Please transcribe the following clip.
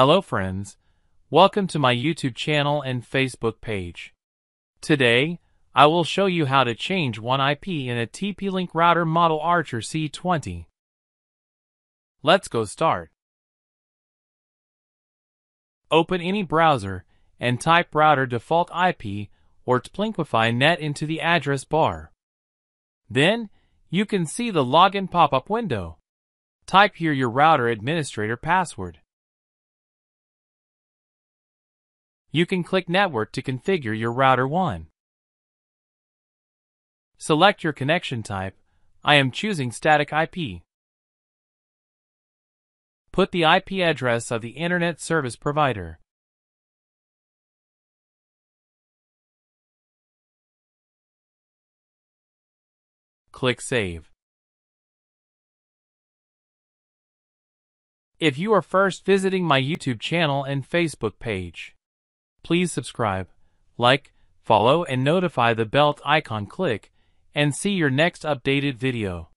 Hello friends, welcome to my YouTube channel and Facebook page. Today, I will show you how to change WAN IP in a TP-Link router model Archer C20. Let's go start. Open any browser and type router default IP or tplinkwifi net into the address bar. Then, you can see the login pop-up window. Type here your router administrator password. You can click Network to configure your router WAN. Select your connection type. I am choosing static IP. Put the IP address of the Internet Service Provider. Click Save. If you are first visiting my YouTube channel and Facebook page, please subscribe, like, follow and notify the bell icon click and see your next updated video.